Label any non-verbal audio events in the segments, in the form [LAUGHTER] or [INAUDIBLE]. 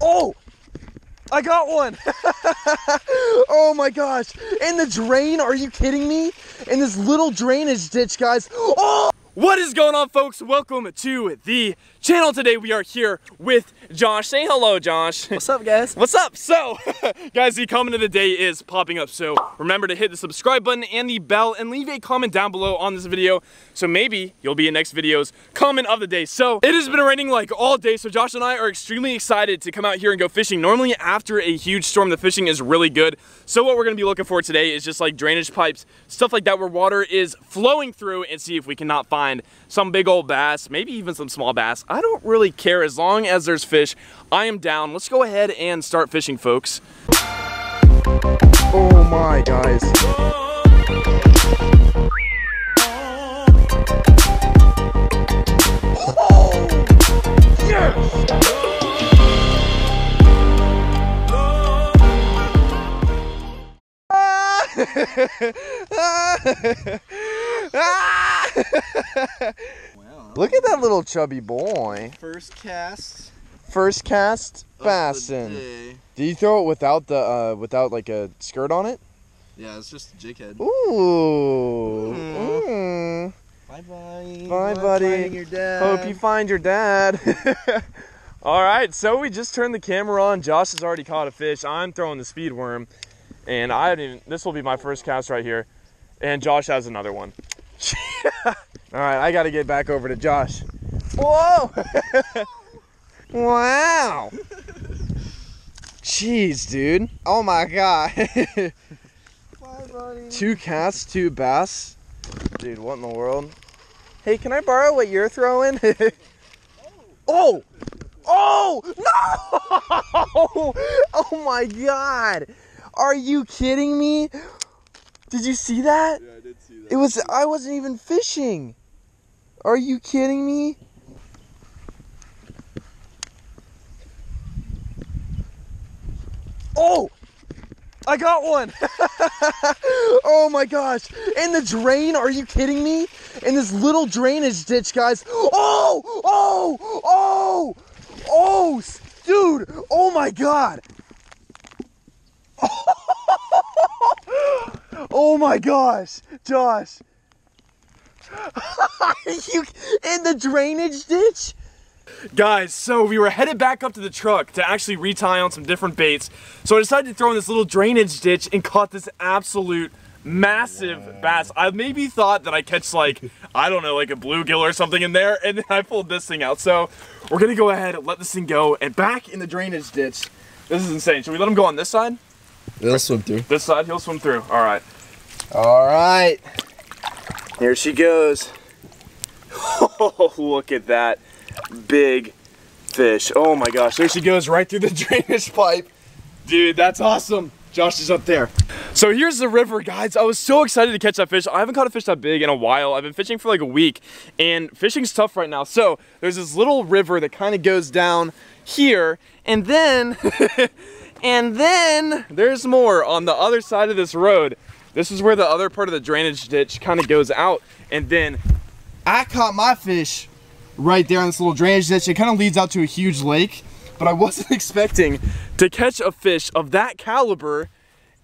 Oh! I got one! [LAUGHS] oh my gosh! In the drain? Are you kidding me? In this little drainage ditch, guys. Oh! What is going on folks? Welcome to the channel. Today we are here with Josh. Say hello, Josh. What's up, guys? What's up? So, [LAUGHS] guys, the comment of the day is popping up. So remember to hit the subscribe button and the bell and leave a comment down below on this video. So maybe you'll be in next video's comment of the day. So it has been raining like all day. So Josh and I are extremely excited to come out here and go fishing. Normally after a huge storm, the fishing is really good. So what we're gonna be looking for today is just like drainage pipes, stuff like that where water is flowing through and see if we cannot find some big old bass, maybe even some small bass. I don't really care as long as there's fish. I am down. Let's go ahead and start fishing, folks. Oh my, guys. Oh! Yes! [LAUGHS] Look at that little chubby boy. First cast. First cast bassin. Did you throw it without the uh without like a skirt on it? Yeah, it's just a jig head. Ooh. Mm. Mm. Bye bye. Bye, buddy. Hope you find your dad. [LAUGHS] All right, so we just turned the camera on. Josh has already caught a fish. I'm throwing the speed worm, and I haven't even. This will be my first cast right here, and Josh has another one. [LAUGHS] [LAUGHS] All right, I got to get back over to Josh. Whoa! [LAUGHS] wow! Jeez, dude. Oh my god. Bye, [LAUGHS] two casts, two bass. Dude, what in the world? Hey, can I borrow what you're throwing? [LAUGHS] oh! Oh! No! Oh my god! Are you kidding me? Did you see that? Yeah, It was I wasn't even fishing. Are you kidding me? Oh! I got one! [LAUGHS] oh my gosh! In the drain? Are you kidding me? In this little drainage ditch, guys. Oh! Oh! Oh! Oh! Dude! Oh my god! Oh my gosh! Josh! [LAUGHS] you in the drainage ditch? Guys, so we were headed back up to the truck to actually retie on some different baits. So I decided to throw in this little drainage ditch and caught this absolute massive bass. I maybe thought that I catch like, I don't know, like a bluegill or something in there, and then I pulled this thing out. So we're gonna go ahead and let this thing go and back in the drainage ditch. This is insane. Should we let him go on this side? They'll swim through. This side, he'll swim through. All right. All right. Here she goes. Oh, [LAUGHS] look at that big fish. Oh my gosh, there she goes right through the [LAUGHS] drainage pipe. Dude, that's awesome. Josh is up there. So here's the river, guys. I was so excited to catch that fish. I haven't caught a fish that big in a while. I've been fishing for like a week, and fishing's tough right now. So there's this little river that kind of goes down here, and then, [LAUGHS] and then there's more on the other side of this road. This is where the other part of the drainage ditch kind of goes out, and then I caught my fish right there on this little drainage ditch. It kind of leads out to a huge lake, but I wasn't [LAUGHS] expecting to catch a fish of that caliber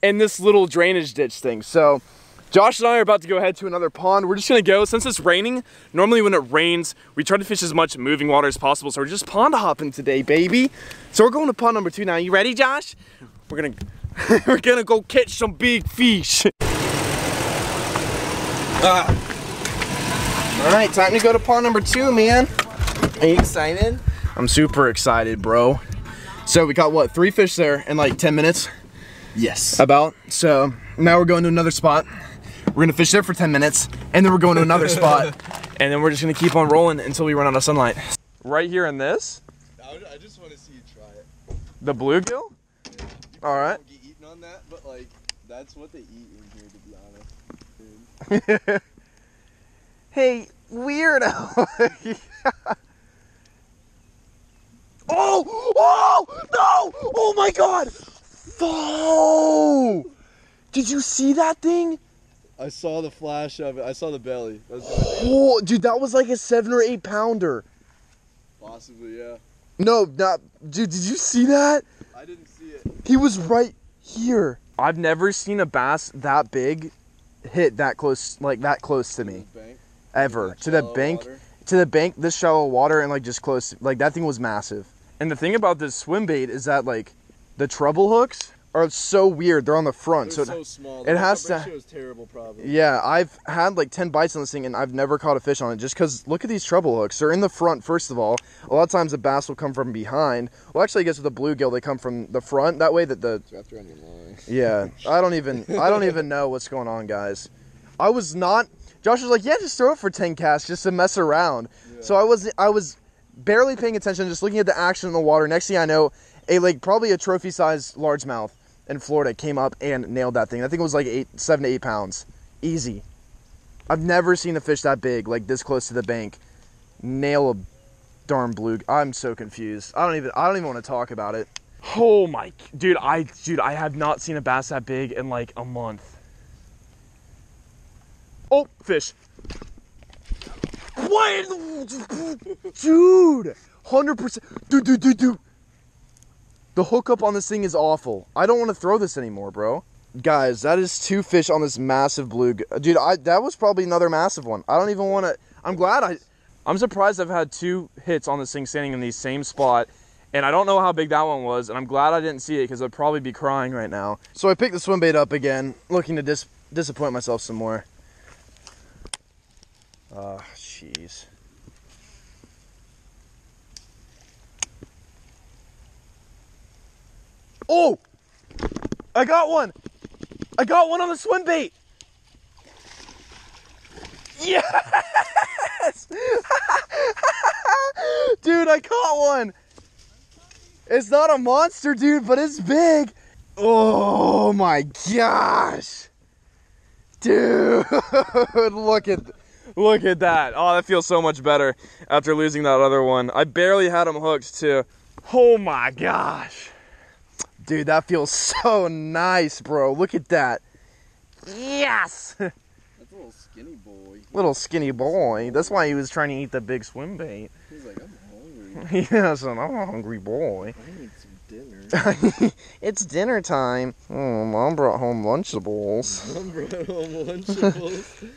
in this little drainage ditch thing. So Josh and I are about to go head to another pond. We're just gonna go, since it's raining, normally when it rains, we try to fish as much moving water as possible. So we're just pond hopping today, baby. So we're going to pond number two now. You ready, Josh? We're gonna, [LAUGHS] we're gonna go catch some big fish. [LAUGHS] Ah. All right, time to go to pond number two, man. Are you excited? I'm super excited, bro. So we caught what, three fish there in like 10 minutes? Yes. About. So now we're going to another spot. We're gonna fish there for 10 minutes, and then we're going to another [LAUGHS] spot, and then we're just gonna keep on rolling until we run out of sunlight. Right here in this, I, just want to see you try it. the bluegill. All right. Don't get eaten on that, but like, that's what they eat in here, to be honest. [LAUGHS] Hey, weirdo. [LAUGHS] oh, oh, no! Oh my god! Oh! Did you see that thing? I saw the flash of it. I saw the belly. Oh, dude, that was like a seven or eight pounder. possibly, yeah. No, not dude. Did you see that? I didn't see it. He was right here. I've never seen a bass that big hit that close, like that close to me, ever. To the bank, water. to the bank, this shallow water, and like just close. Like that thing was massive. And the thing about this swim bait is that like the treble hooks are so weird. They're on the front, They're so so small. it has to- ratio is terrible, probably. Yeah, I've had like 10 bites on this thing and I've never caught a fish on it just because look at these treble hooks. They're in the front, first of all. A lot of times the bass will come from behind. Well, actually, I guess with the bluegill, they come from the front. That way that the. Wrapped around your line. Yeah, [LAUGHS] I don't even. I don't even know what's going on, guys. I was not. Josh was like, yeah, just throw it for 10 casts just to mess around. So I was, I was barely paying attention, just looking at the action in the water. Next thing I know, a like probably a trophy sized largemouth in Florida came up and nailed that thing. I think it was like eight, seven to eight pounds, easy. I've never seen a fish that big, like this close to the bank, nail a darn blue. I'm so confused. I don't even, I don't even want to talk about it. Oh my, dude, I, dude, I have not seen a bass that big in like a month. Oh, fish. What, dude? Hundred percent, dude, dude, dude, dude. The hookup on this thing is awful. I don't want to throw this anymore, bro. Guys, that is two fish on this massive blue. Dude, I that was probably another massive one. I don't even want to. I'm glad I. I'm surprised I've had two hits on this thing standing in the same spot, and I don't know how big that one was, and I'm glad I didn't see it because I'd probably be crying right now. So I picked the swim bait up again, looking to dis- disappoint myself some more. Ah, jeez. Oh! I got one! I got one on the swim bait! Yes! [LAUGHS] dude, I caught one! It's not a monster, dude, but it's big. Oh my gosh. Dude, [LAUGHS] look at Look at that. Oh, that feels so much better after losing that other one. I barely had him hooked too. Oh my gosh. Dude, that feels [LAUGHS] so nice, bro. Look at that. Yes. [LAUGHS] That's a little skinny boy. Little skinny boy. That's why he was trying to eat the big swim bait. He's like, I'm hungry. [LAUGHS] yes, I'm a hungry boy. I need some dinner. it's dinner time. Oh, mom brought home Lunchables. I'm brought home Lunchables.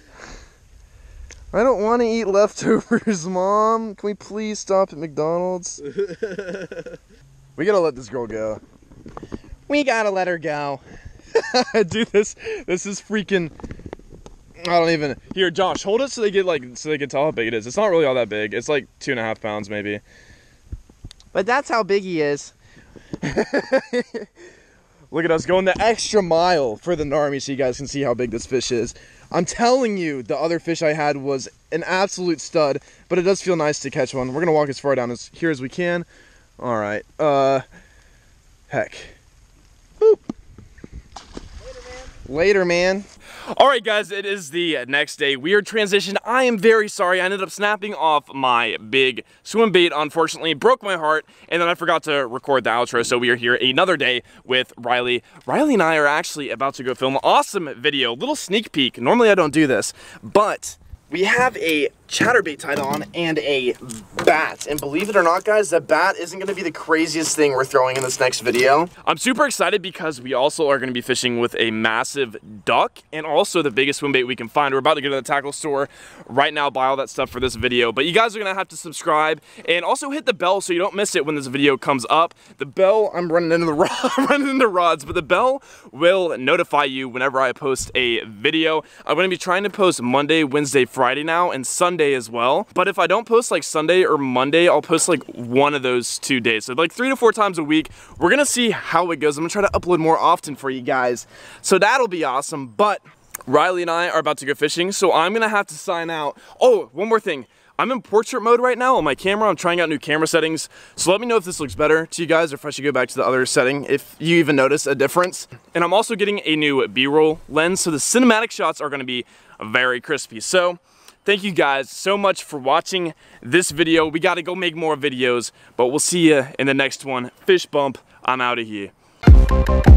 I don't want to eat leftovers, mom. Can we please stop at McDonald's? We gotta let this girl go. We gotta let her go. [LAUGHS] Dude, this this is freaking. I don't even. Here, Josh, hold it so they get like so they can tell how big it is. It's not really all that big. It's like two and a half pounds maybe. But that's how big he is. [LAUGHS] Look at us going the extra mile for the Narmy so you guys can see how big this fish is. I'm telling you, the other fish I had was an absolute stud, but it does feel nice to catch one. We're gonna walk as far down as here as we can. All right. Uh, heck. Boop. Later, man. Later, man. All right, guys, it is the next day. Weird transition. I am very sorry. I ended up snapping off my big swim bait. Unfortunately, broke my heart, and then I forgot to record the outro. So we are here another day with Riley. Riley and I are actually about to go film an awesome video, little sneak peek. Normally, I don't do this, but we have a chatterbait tied on and a bat. And believe it or not, guys, the bat isn't going to be the craziest thing we're throwing in this next video. I'm super excited because we also are going to be fishing with a massive duck and also the biggest swim bait we can find. We're about to go to the tackle store right now, buy all that stuff for this video. But you guys are going to have to subscribe and also hit the bell so you don't miss it when this video comes up. The bell, I'm running into the [LAUGHS] rod, running into rods, but the bell will notify you whenever I post a video. I'm to be trying to post Monday, Wednesday, Friday now, and Sunday as well. But if I don't post like Sunday or Monday, I'll post like one of those two days. So like three to four times a week. We're to see how it goes. I'm to try to upload more often for you guys. So that'll be awesome. But Riley and I are about to go fishing, so I'm to have to sign out. Oh, one more thing. I'm in portrait mode right now on my camera. I'm trying out new camera settings. So let me know if this looks better to you guys or if I should go back to the other setting if you even notice a difference. And I'm also getting a new B-roll lens. So the cinematic shots are gonna be very crispy. So thank you guys so much for watching this video. We gotta go make more videos, but we'll see you in the next one. Fish bump, I'm out of here.